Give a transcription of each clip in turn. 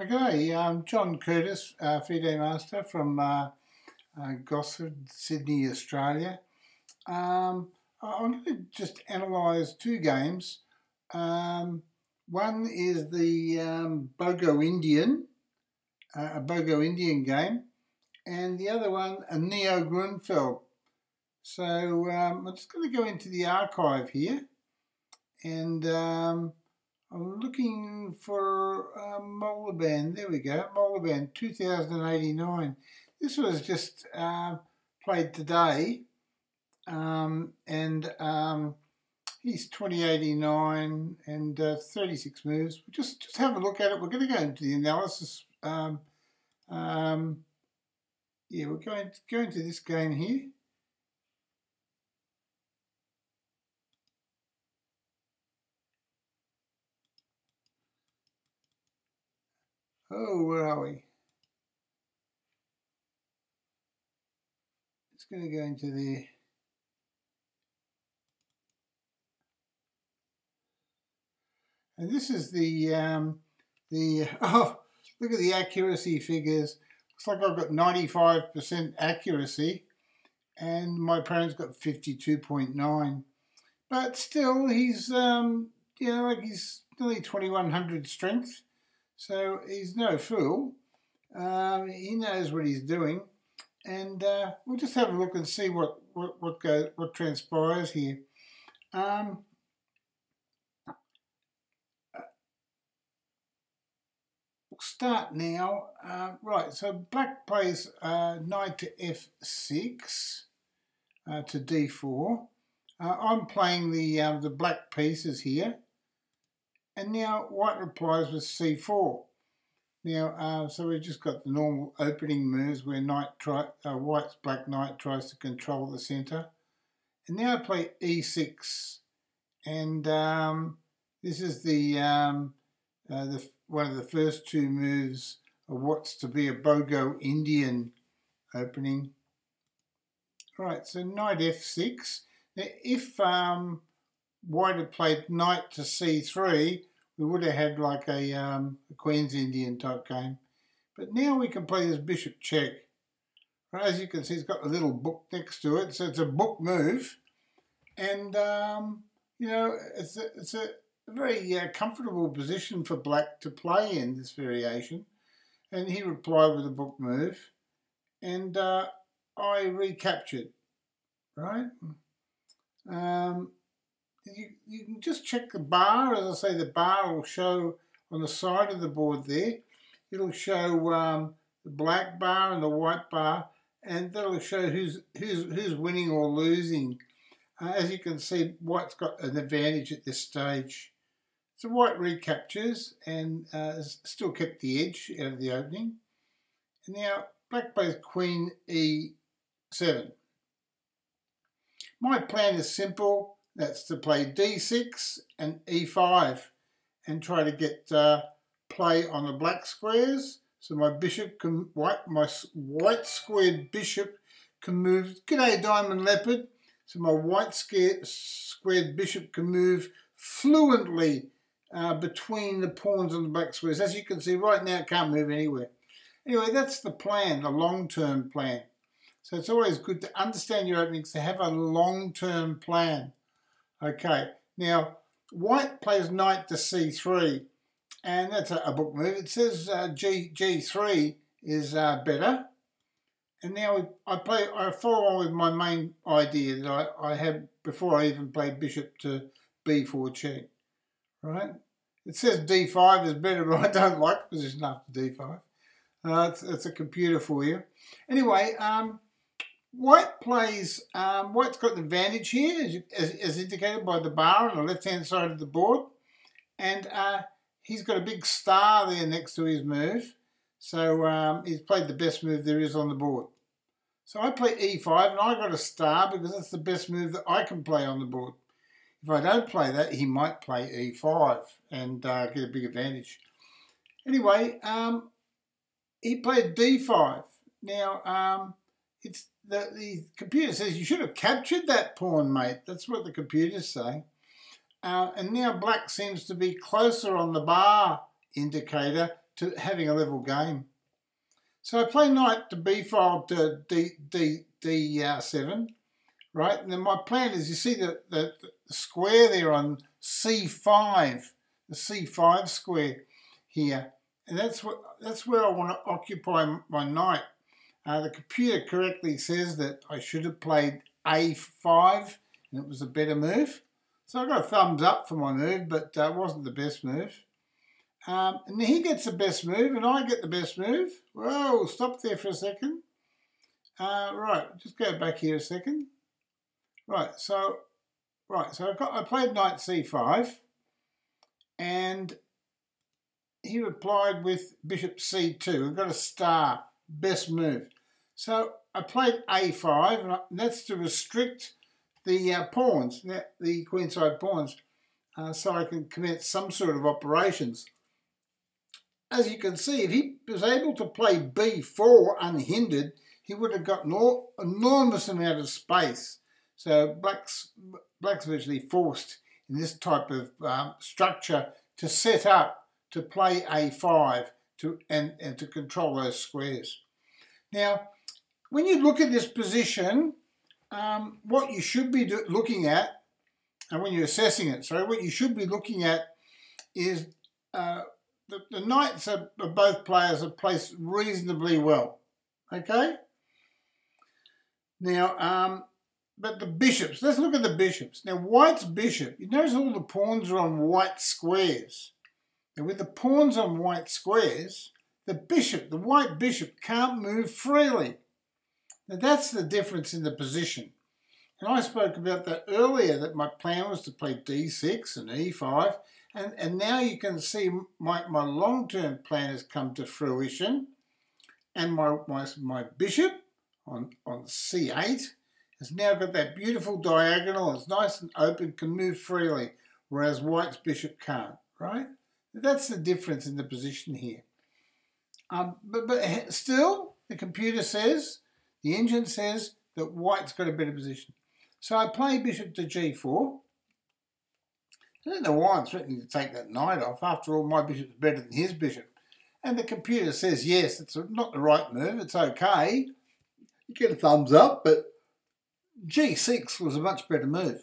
Okay, I'm John Curtis, uh, FIDE Master from uh, uh, Gosford, Sydney, Australia. Um, I'm going to just analyse two games. Um, one is the um, Bogo Indian, uh, a Bogo Indian game, and the other one a Neo Grunfeld. So um, I'm just going to go into the archive here and um, I'm looking for Moliband. There we go, Moliband 2089. This was just uh, played today, um, and um, he's 2089 and uh, 36 moves. Just just have a look at it. We're going to go into the analysis. Um, um, yeah, we're going to go into this game here. Oh, where are we? It's going to go into the and this is the um, the oh look at the accuracy figures. Looks like I've got 95% accuracy, and my parents got 52.9. But still, he's um, you know like he's nearly 2100 strength. So he's no fool. Um, he knows what he's doing, and uh, we'll just have a look and see what what what, goes, what transpires here. Um, we'll start now. Uh, right, so black plays uh, knight to f6 uh, to d4. Uh, I'm playing the uh, the black pieces here. And now white replies with c4. Now, uh, so we've just got the normal opening moves where knight try, uh, white's black knight tries to control the centre. And now I play e6. And um, this is the, um, uh, the one of the first two moves of what's to be a Bogo Indian opening. Right, so knight f6. Now, if um, white had played knight to c3, we would have had like a, um, a Queen's Indian type game. But now we can play this bishop check. Right, as you can see, it's got a little book next to it, so it's a book move. And, um, you know, it's a, it's a very uh, comfortable position for black to play in this variation. And he replied with a book move. And uh, I recaptured, right? Um, you, you can just check the bar. As I say, the bar will show on the side of the board there. It'll show um, the black bar and the white bar, and that'll show who's who's who's winning or losing. Uh, as you can see, white's got an advantage at this stage. So white recaptures and uh, still kept the edge out of the opening. And now black plays queen e7. My plan is simple. That's to play d6 and e5 and try to get uh, play on the black squares. So my bishop can, white, my white squared bishop can move, g'day diamond leopard. So my white squared bishop can move fluently uh, between the pawns on the black squares. As you can see right now, it can't move anywhere. Anyway, that's the plan, the long-term plan. So it's always good to understand your openings, to have a long-term plan. Okay, now white plays knight to c3, and that's a, a book move. It says uh, G, g3 is uh, better. And now I play. I follow on with my main idea that I, I had before I even played bishop to b4 check. Right? It says d5 is better, but I don't like the position after d5. Uh, it's, it's a computer for you. Anyway, um, White plays, um, White's got the advantage here, as, as, indicated by the bar on the left-hand side of the board. And uh, he's got a big star there next to his move. So um, he's played the best move there is on the board. So I play e5 and I got a star because that's the best move that I can play on the board. If I don't play that, he might play e5 and uh, get a big advantage. Anyway, um, he played d5. Now, um, it's the, the computer says you should have captured that pawn, mate. That's what the computer's saying. Uh, and now black seems to be closer on the bar indicator to having a level game. So I play knight to b file to d, d, d7, uh, right? And then my plan is, you see the, the, the square there on c5, the c5 square here. And that's what that's where I want to occupy my knight. Uh, the computer correctly says that I should have played a5 and it was a better move. So I got a thumbs up for my move, but uh, it wasn't the best move. Um, and he gets the best move and I get the best move. Whoa, stop there for a second. Uh, right, just go back here a second. Right, so right, so I got I played knight c5 and he replied with bishop c2. I've got a star, best move. So I played a5, and that's to restrict the uh, pawns, the queenside pawns, uh, so I can commit some sort of operations. As you can see, if he was able to play b4 unhindered, he would have got an enormous amount of space. So black's, black's virtually forced in this type of um, structure to set up to play a5 to, and, and to control those squares. Now, when you look at this position, um, what you should be looking at, and when you're assessing it, sorry, what you should be looking at is uh, the, the knights of both players are placed reasonably well. Okay? Now, um, but the bishops, let's look at the bishops. Now, white's bishop, you notice all the pawns are on white squares. And with the pawns on white squares, the bishop, the white bishop, can't move freely. Now that's the difference in the position. And I spoke about that earlier, that my plan was to play d6 and e5. And, and now you can see my, my long-term plan has come to fruition. And my, my, my bishop on, on c8 has now got that beautiful diagonal. It's nice and open, can move freely, whereas white's bishop can't, right? That's the difference in the position here. Um, but, but still, the computer says, the engine says that white's got a better position. So I play bishop to g4. I don't know why I'm threatening to take that knight off. After all, my bishop's better than his bishop. And the computer says, yes, it's not the right move. It's okay. You get a thumbs up, but g6 was a much better move.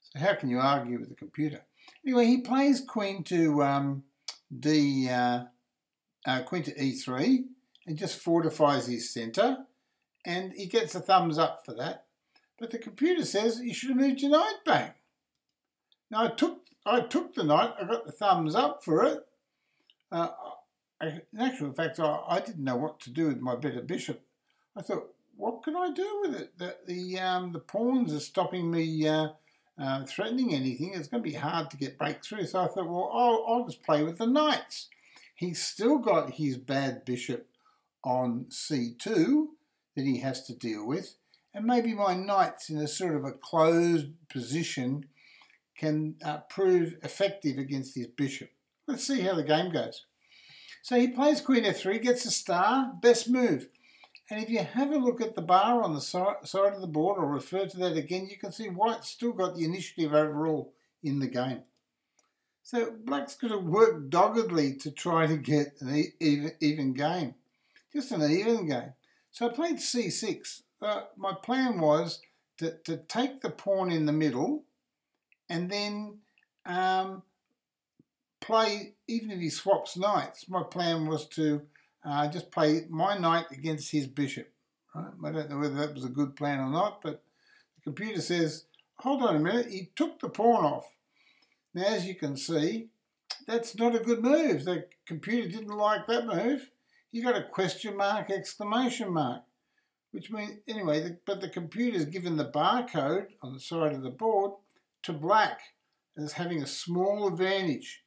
So how can you argue with the computer? Anyway, he plays queen to um, d, uh, uh, queen to e3, and just fortifies his centre, and he gets a thumbs up for that. But the computer says you should have moved your knight back. Now I took I took the knight, I got the thumbs up for it. Uh, I, in actual fact, I, I, didn't know what to do with my better bishop. I thought, what can I do with it? The the, um, the pawns are stopping me uh, uh, threatening anything. It's going to be hard to get breakthrough. So I thought, well, I'll, I'll just play with the knights. He's still got his bad bishop on c2 that he has to deal with. And maybe my knights in a sort of a closed position can uh, prove effective against his bishop. Let's see how the game goes. So he plays queen f3, gets a star, best move. And if you have a look at the bar on the side of the board, or refer to that again, you can see White's still got the initiative overall in the game. So Black's got to work doggedly to try to get an even, even game, just an even game. So I played c6. Uh, my plan was to, to take the pawn in the middle and then um, play, even if he swaps knights, my plan was to uh, just play my knight against his bishop. Right? I don't know whether that was a good plan or not, but the computer says, hold on a minute, he took the pawn off. Now, as you can see, that's not a good move. The computer didn't like that move. You got a question mark, exclamation mark, which means, anyway, the, but the computer's given the barcode on the side of the board to black as having a small advantage.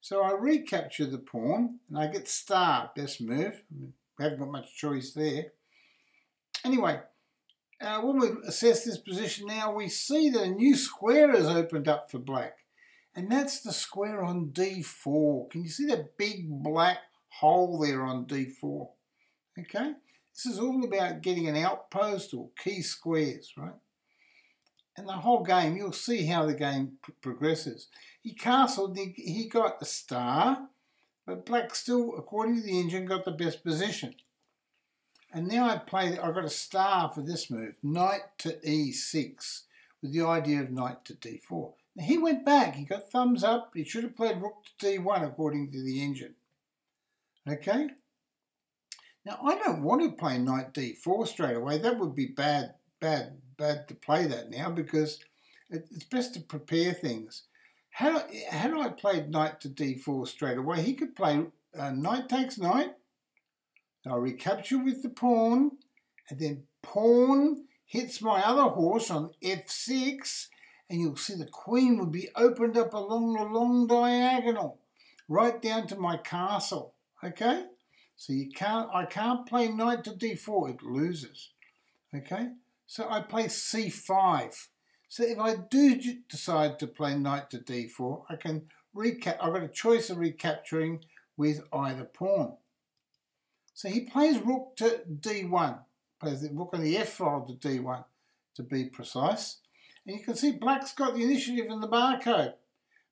So I recapture the pawn and I get star, best move. We haven't got much choice there. Anyway, uh, when we assess this position now, we see that a new square has opened up for black. And that's the square on D4. Can you see that big black hole there on D4? Okay, this is all about getting an outpost or key squares, right? And the whole game, you'll see how the game progresses. He castled, he, got a star, but black still, according to the engine, got the best position. And now I play, I've got a star for this move, knight to e6, with the idea of knight to d4. Now he went back, he got thumbs up, he should have played rook to d1 according to the engine. Okay? Now I don't want to play knight d4 straight away, that would be bad, bad, bad to play that now because it's best to prepare things. Had had I played knight to d4 straight away, he could play uh, knight takes knight, I'll recapture with the pawn, and then pawn hits my other horse on f6, and you'll see the queen would be opened up along the long diagonal, right down to my castle. Okay? So you can't I can't play knight to d4, it loses. Okay? So I play c5. So if I do decide to play knight to d4, I can recap I've got a choice of recapturing with either pawn. So he plays rook to d1, plays the rook on the f file to d1 to be precise. And you can see black's got the initiative in the barcode.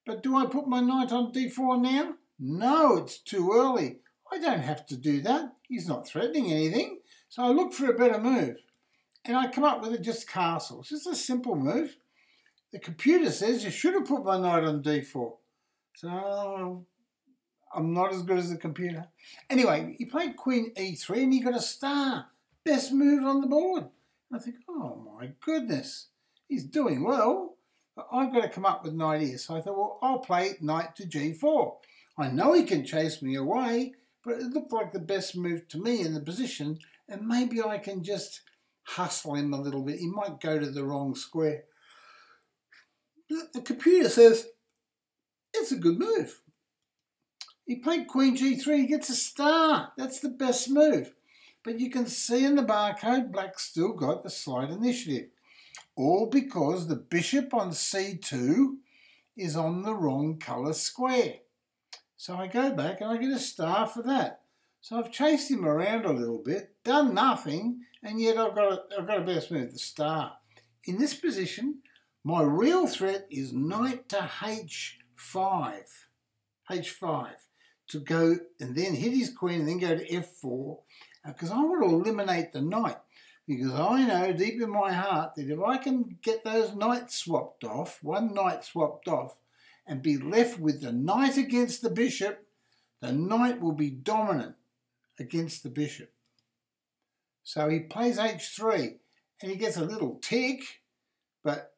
But do I put my knight on d4 now? No, it's too early. I don't have to do that. He's not threatening anything. So I look for a better move. And I come up with a just castle. It's just a simple move. The computer says you should have put my knight on d4. So I'm not as good as the computer. Anyway, he played Queen E3 and he got a star. Best move on the board. I think, oh my goodness, he's doing well. But I've got to come up with an idea. So I thought, well, I'll play Knight to G4. I know he can chase me away, but it looked like the best move to me in the position, and maybe I can just hustle him a little bit. He might go to the wrong square. The computer says it's a good move. He played Queen G3, he gets a star. That's the best move. But you can see in the barcode, black still got the slight initiative. All because the bishop on C2 is on the wrong colour square. So I go back and I get a star for that. So I've chased him around a little bit, done nothing, and yet I've got a, I've got a best move, the star. In this position, my real threat is knight to h5. h5 to go and then hit his queen and then go to f4 because uh, I want to eliminate the knight because I know deep in my heart that if I can get those knights swapped off, one knight swapped off, and be left with the knight against the bishop, the knight will be dominant against the bishop. So he plays h3 and he gets a little tick, but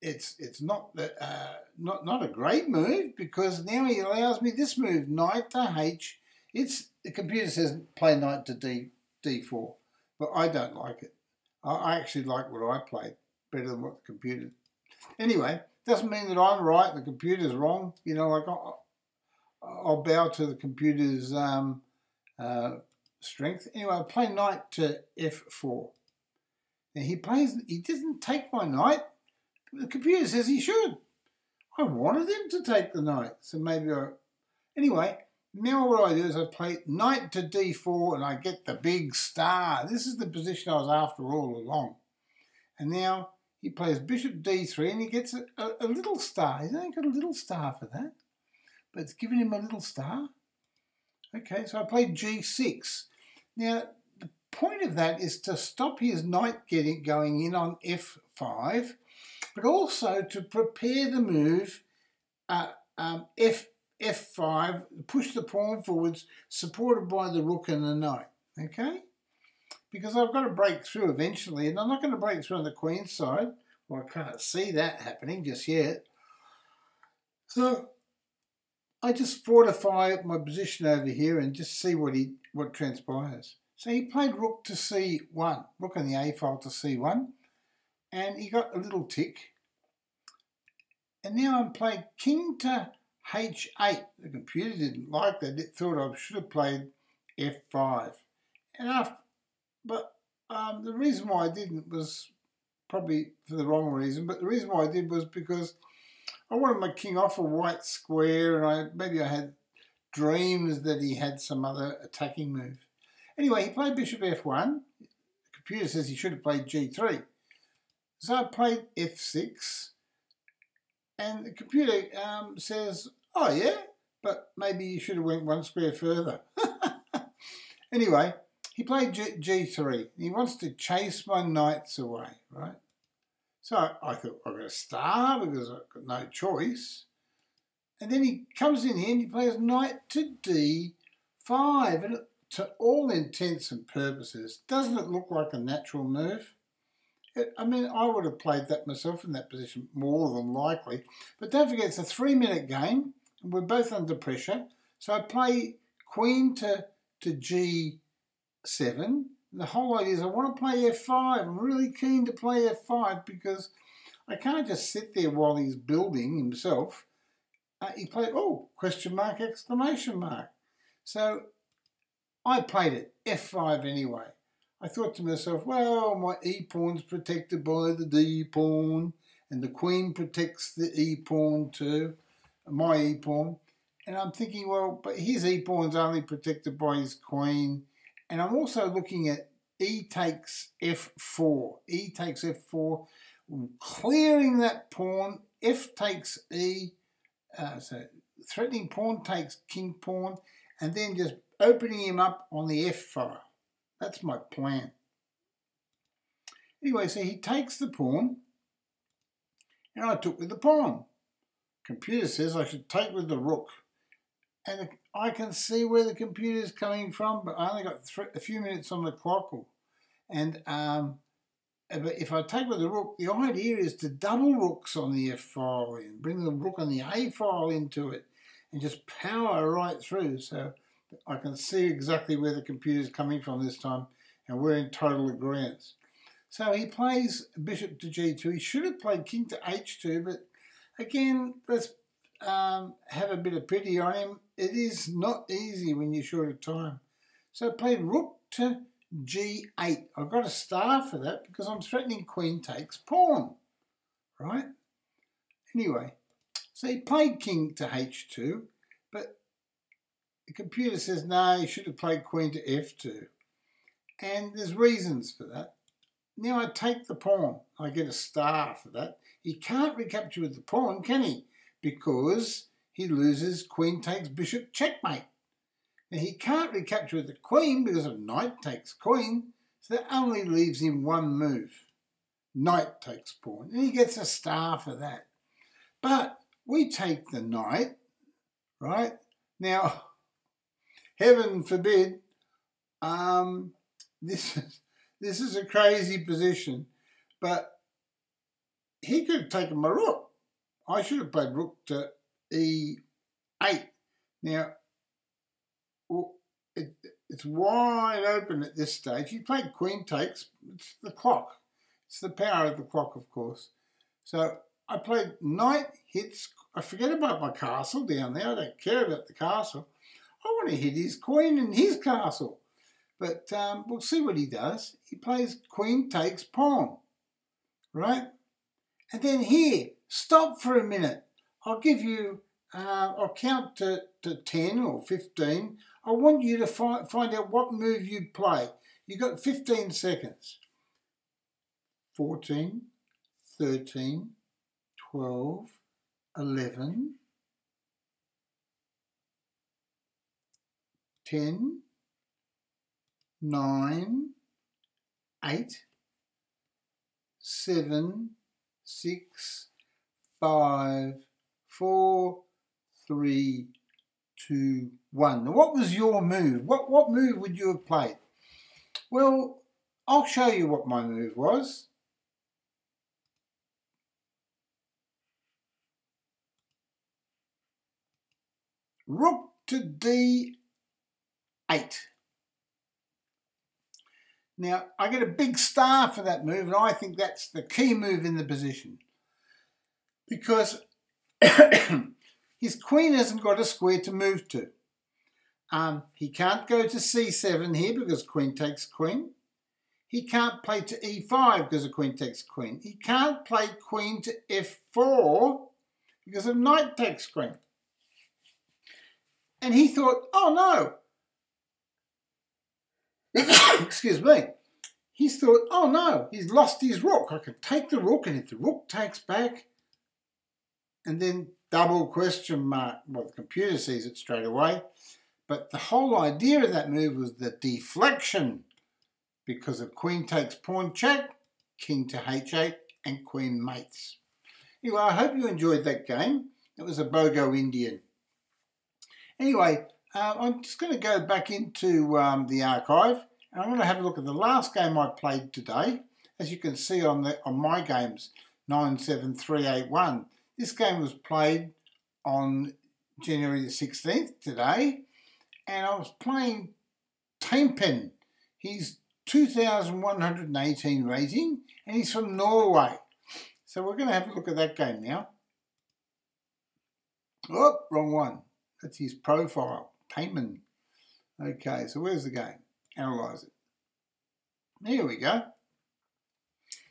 it's it's not that uh, not not a great move because now he allows me this move knight to h. It's the computer says play knight to d d4, but I don't like it. I, I actually like what I played better than what the computer. Anyway, doesn't mean that I'm right the computer's wrong. You know, like I'll, I'll bow to the computer's um, uh, strength. Anyway, I play knight to f4. Now he plays. He doesn't take my knight. The computer says he should. I wanted him to take the knight, so maybe I... Anyway, now what I do is I play knight to d4 and I get the big star. This is the position I was after all along. And now he plays bishop d3 and he gets a, a, a little star. He's only got a little star for that, but it's given him a little star. Okay, so I played g6. Now, the point of that is to stop his knight getting going in on f5 but also to prepare the move uh, um, F, F5, push the pawn forwards, supported by the rook and the knight, okay? Because I've got to break through eventually, and I'm not going to break through on the queen's side. Well, I can't see that happening just yet. So I just fortify my position over here and just see what he what transpires. So he played rook to c1, rook on the a file to c1 and he got a little tick. And now I'm playing king to h8. The computer didn't like that. It thought I should have played f5. And after, but um, the reason why I didn't was probably for the wrong reason. But the reason why I did was because I wanted my king off a white square, and I maybe I had dreams that he had some other attacking move. Anyway, he played bishop f1. The computer says he should have played g3. So I played F6 and the computer um, says, oh yeah, but maybe you should have went one square further. anyway, he played G- G3. He wants to chase my knights away, right? So I thought, I'm going to star because I've got no choice. And then he comes in here and he plays knight to d5. And to all intents and purposes, doesn't it look like a natural move? It, I mean, I would have played that myself in that position more than likely. But don't forget, it's a three-minute game, and we're both under pressure. So I play queen to, to g7. The whole idea is I want to play f5. I'm really keen to play f5 because I can't just sit there while he's building himself. Uh, he played, oh, question mark, exclamation mark. So I played it f5 anyway. I thought to myself, well, my e pawn's protected by the d pawn, and the queen protects the e pawn too, my e pawn. And I'm thinking, well, but his e pawn's only protected by his queen. And I'm also looking at e takes f4. E takes f4, clearing that pawn. F takes e, uh, so threatening pawn takes king pawn, and then just opening him up on the f file. That's my plan. Anyway, so he takes the pawn, and I took with the pawn. Computer says I should take with the rook. And I can see where the computer is coming from, but I only got a few minutes on the clock. And um, but if I take with the rook, the idea is to double rooks on the F file in, bring the rook on the A file into it, and just power right through. So I can see exactly where the computer is coming from this time, and we're in total agreement. So he plays bishop to g2. He should have played king to h2, but again, let's um, have a bit of pity on him. It is not easy when you're short of time. So I played rook to g8. I've got a star for that because I'm threatening queen takes pawn, right? Anyway, so he played king to h2, but the computer says, no, you should have played queen to f2. And there's reasons for that. Now I take the pawn. I get a star for that. He can't recapture with the pawn, can he? Because he loses queen takes bishop checkmate. Now he can't recapture the queen because of knight takes queen. So that only leaves him one move. Knight takes pawn. And he gets a star for that. But we take the knight, right? Now, heaven forbid, um, this is this is a crazy position, but he could have taken my rook. I should have played rook to e8. Now, it, it's wide open at this stage. He played queen takes. It's the clock. It's the power of the clock, of course. So I played knight hits. I forget about my castle down there. I don't care about the castle. I want to hit his queen and his castle. But um, we'll see what he does. He plays queen takes pawn, right? And then here, stop for a minute. I'll give you, uh, I'll count to, to 10 or 15. I want you to find, find out what move you play. You've got 15 seconds. 14, 13, 12, 11, 10, 9, 8, 7, 6, 5, 4, 3, 2, 1. Now what was your move? What, what move would you have played? Well, I'll show you what my move was. Rook to D8. Now, I get a big star for that move, and I think that's the key move in the position. Because his queen hasn't got a square to move to. Um, he can't go to c7 here because queen takes queen. He can't play to e5 because a queen takes queen. He can't play queen to f4 because of knight takes queen. And he thought, oh no, excuse me, he's thought, oh no, he's lost his rook. I can take the rook, and if the rook takes back, and then double question mark. Well, the computer sees it straight away. But the whole idea of that move was the deflection because of queen takes pawn check, king to h8, and queen mates. Anyway, I hope you enjoyed that game. It was a BOGO Indian. Anyway, uh, I'm just going to go back into um, the archive and I'm going to have a look at the last game I played today. As you can see on the on my games, 97381. This game was played on January the 16th today and I was playing Tamepen. He's 2,118 rating and he's from Norway. So we're going to have a look at that game now. Oh, wrong one. That's his profile, Taman. Okay, so where's the game? Analyze it. Here we go.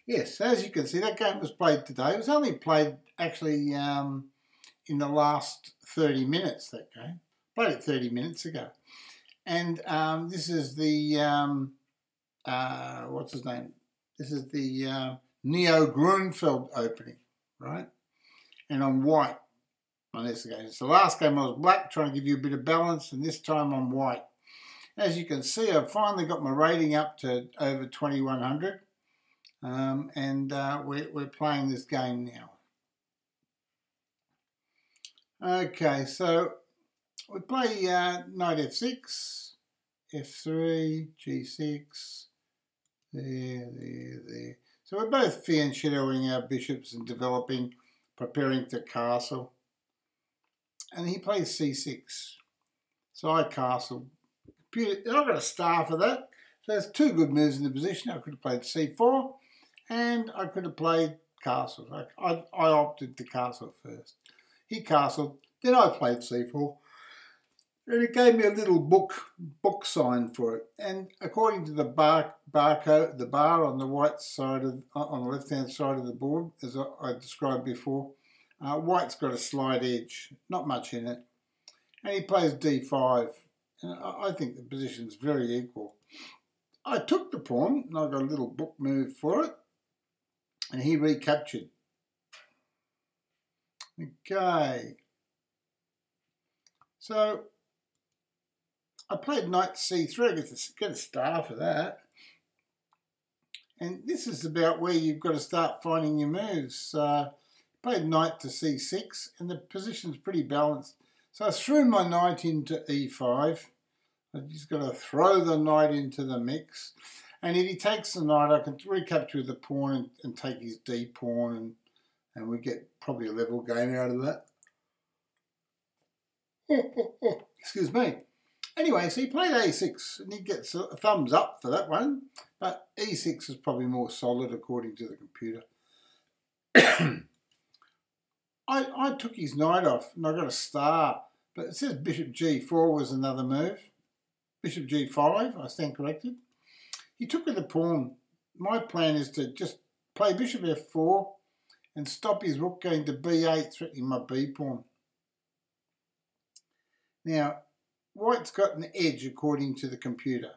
Yes, as you can see, that game was played today. It was only played actually um, in the last 30 minutes, that game. Played it 30 minutes ago. And um, this is the, um, uh, what's his name? This is the uh, Neo Grunfeld opening, right? And I'm white on this game. So the last game I was black, trying to give you a bit of balance, and this time I'm white. As you can see, I've finally got my rating up to over 2100. Um, and uh, we're, we're playing this game now. Okay, so we play uh, knight f6, f3, g6, there, there, there. So we're both fianchettoing our bishops and developing, preparing to castle. And he plays c6. So I castle. I've got a star for that. So there's two good moves in the position. I could have played c4 and I could have played castle. I, I, I opted to castle first. He castled, then I played c4. And it gave me a little book book sign for it. And according to the bar barcode, the bar on the white side of on the left hand side of the board, as I, I described before, uh, white's got a slight edge, not much in it. And he plays d5. And I, I think the position's very equal. I took the pawn, and I got a little book move for it and he recaptured. Okay. So I played knight c3, I get, a star for that. And this is about where you've got to start finding your moves. Uh, played knight to c6 and the position's pretty balanced. So I threw my knight into e5. I just got to throw the knight into the mix. And if he takes the knight, I can recapture the pawn and, and take his d pawn, and, and we get probably a level game out of that. Excuse me. Anyway, so he played a6, and he gets a thumbs up for that one, but e6 is probably more solid according to the computer. I, I took his knight off, and I got a star, but it says bishop g4 was another move. Bishop g5, I stand corrected. He took with the pawn. My plan is to just play bishop f4 and stop his rook going to b8, threatening my b pawn. Now, white's got an edge according to the computer,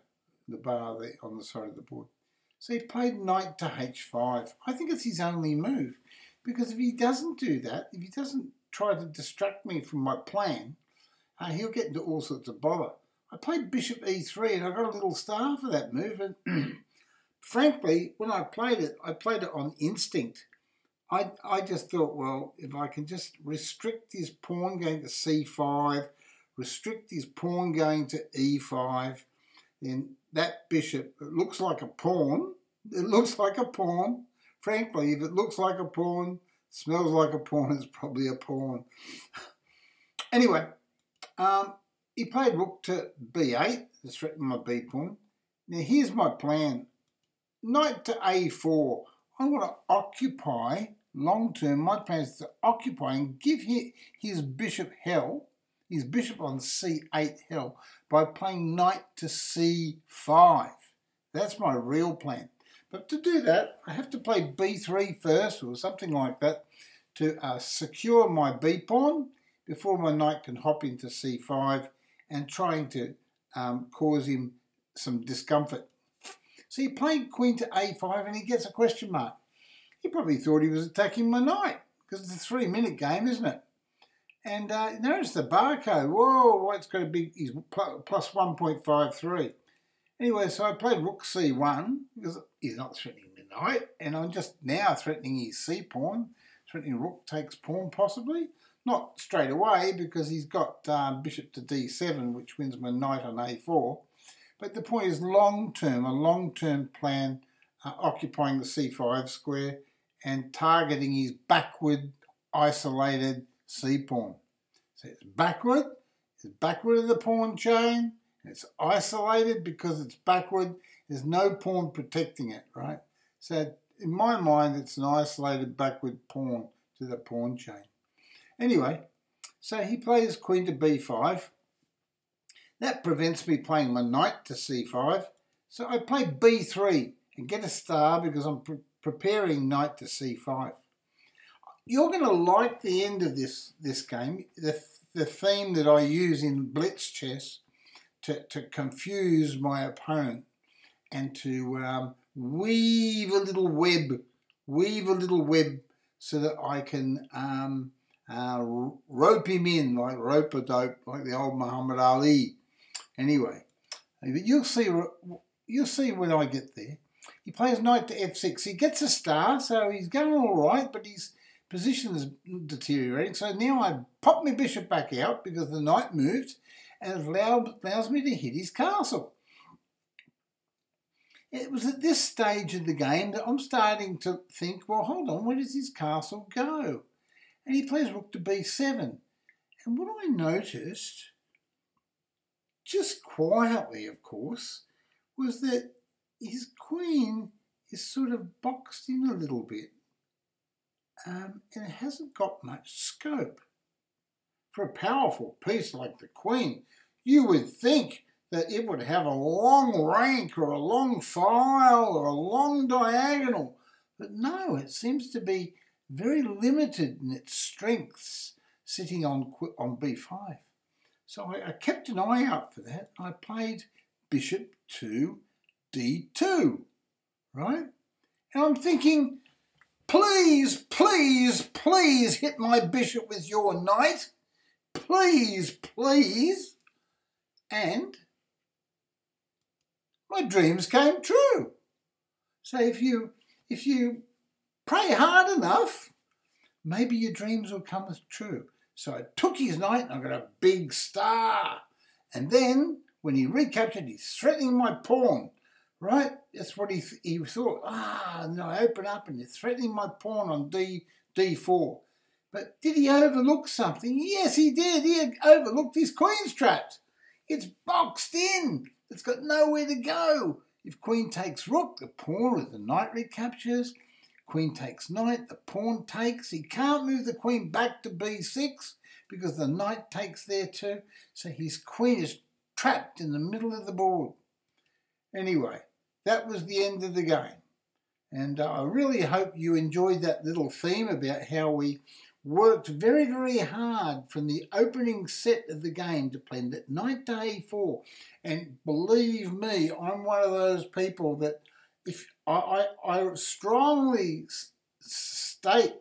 the bar there on the side of the board. So he played knight to h5. I think it's his only move because if he doesn't do that, if he doesn't try to distract me from my plan, uh, he'll get into all sorts of bother. I played bishop e3 and I got a little star for that move. And frankly, when I played it, I played it on instinct. I, I just thought, well, if I can just restrict his pawn going to c5, restrict his pawn going to e5, then that bishop, it looks like a pawn. It looks like a pawn. Frankly, if it looks like a pawn, smells like a pawn, it's probably a pawn. anyway, um, he played rook to b8 to threaten my b pawn. Now here's my plan. Knight to a4. I'm going to occupy long term. My plan is to occupy and give his bishop hell, his bishop on c8 hell, by playing knight to c5. That's my real plan. But to do that, I have to play b3 first or something like that to uh, secure my b pawn before my knight can hop into c5 and trying to um, cause him some discomfort. So he played queen to a5 and he gets a question mark. He probably thought he was attacking my knight because it's a three minute game, isn't it? And uh, notice the barcode. Whoa, it's got a big, he's plus 1.53. Anyway, so I played rook c1 because he's not threatening the knight, and I'm just now threatening his c pawn, threatening rook takes pawn possibly. Not straight away because he's got um, bishop to d7, which wins my knight on a4. But the point is long term, a long term plan uh, occupying the c5 square and targeting his backward, isolated c pawn. So it's backward, it's backward of the pawn chain, it's isolated because it's backward, there's no pawn protecting it, right? So in my mind, it's an isolated backward pawn to the pawn chain. Anyway, so he plays queen to b5. That prevents me playing my knight to c5. So I play b3 and get a star because I'm pre preparing knight to c5. You're going to like the end of this, this game, the, the theme that I use in blitz chess to, to confuse my opponent and to um, weave a little web, weave a little web so that I can um, uh, rope him in like rope a dope, like the old Muhammad Ali. Anyway, you'll see. You'll see when I get there. He plays knight to f6. He gets a star, so he's going all right, but his position is deteriorating. So now I pop my bishop back out because the knight moved, and it allows me to hit his castle. It was at this stage of the game that I'm starting to think, well, hold on, where does his castle go? And he plays rook to b7. And what I noticed, just quietly, of course, was that his queen is sort of boxed in a little bit. Um, and it hasn't got much scope. For a powerful piece like the queen, you would think that it would have a long rank or a long file or a long diagonal. But no, it seems to be very limited in its strengths sitting on, on b5. So I, I kept an eye out for that. I played bishop to d2, right? And I'm thinking, please, please, please hit my bishop with your knight. Please, please. And my dreams came true. So if you if you pray hard enough, maybe your dreams will come true. So I took his knight and I got a big star. And then when he recaptured, he's threatening my pawn. Right? That's what he th he thought. Ah, no, I open up and you're threatening my pawn on D D4. But did he overlook something? Yes, he did. He overlooked his queen's trapped. It's boxed in. It's got nowhere to go. If queen takes rook, the pawn with the knight recaptures. Queen takes knight, the pawn takes. He can't move the queen back to b6 because the knight takes there too. So his queen is trapped in the middle of the board. Anyway, that was the end of the game. And uh, I really hope you enjoyed that little theme about how we worked very, very hard from the opening set of the game to play that knight to a4. And believe me, I'm one of those people that if I, I, I strongly state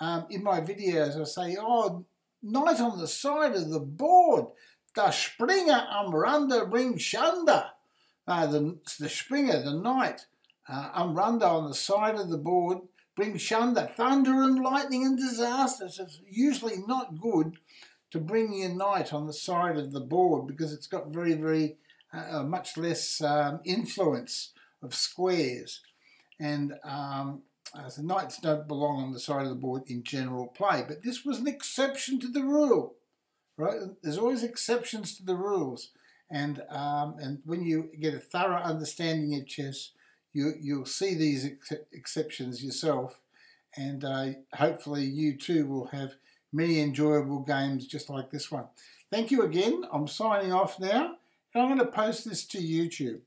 um, in my videos, I say, oh, knight on the side of the board, the Springer am Rande bring Schande. Uh, the, the Springer, the knight, uh, am on the side of the board, bring Schande, thunder and lightning and disaster. So it's usually not good to bring your knight on the side of the board because it's got very, very uh, uh much less um, influence of squares. And um, uh, the knights don't belong on the side of the board in general play. But this was an exception to the rule, right? There's always exceptions to the rules. And, um, and when you get a thorough understanding of chess, you, you'll see these ex exceptions yourself, and uh, hopefully you too will have many enjoyable games just like this one. Thank you again. I'm signing off now, and I'm going to post this to YouTube.